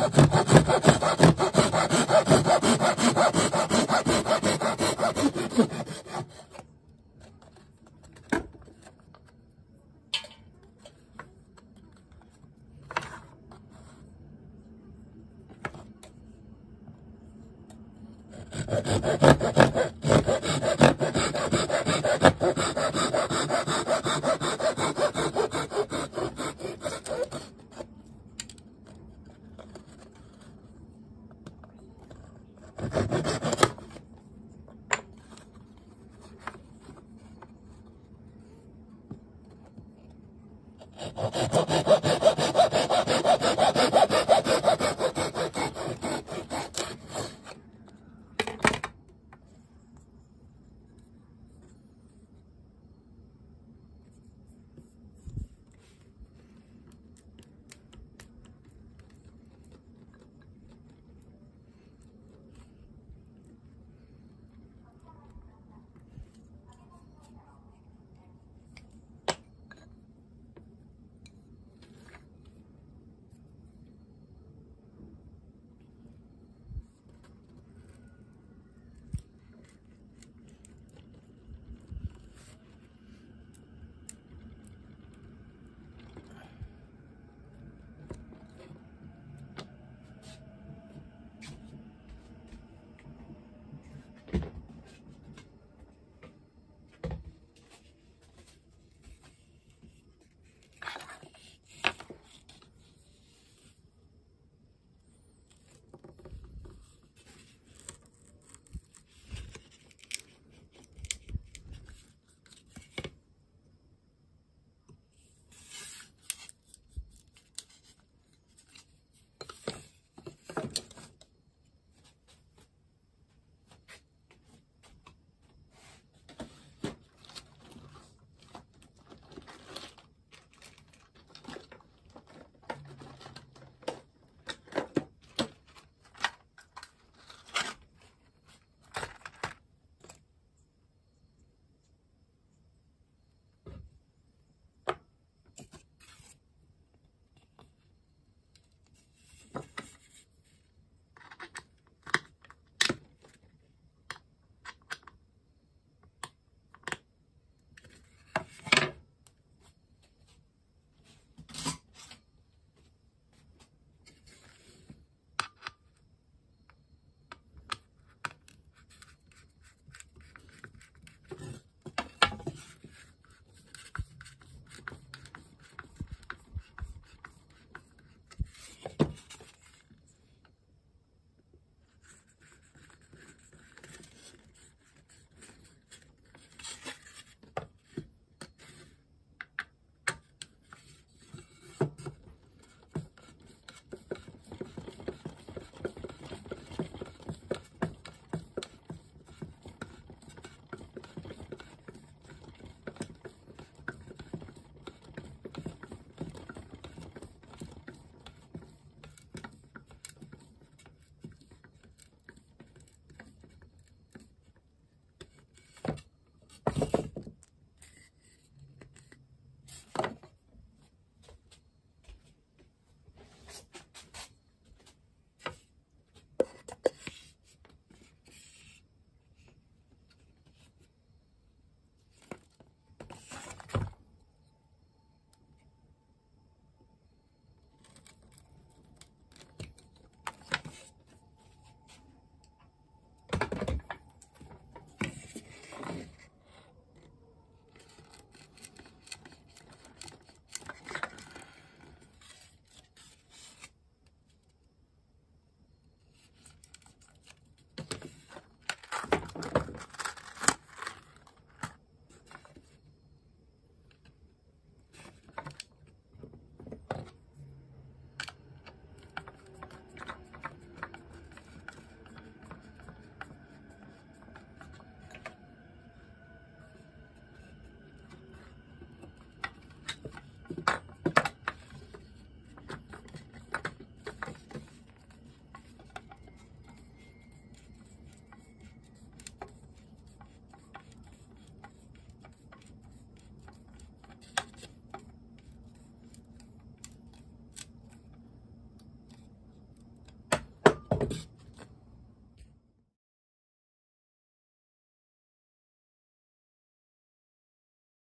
Ha ha ha ha ごめんごめんごめん。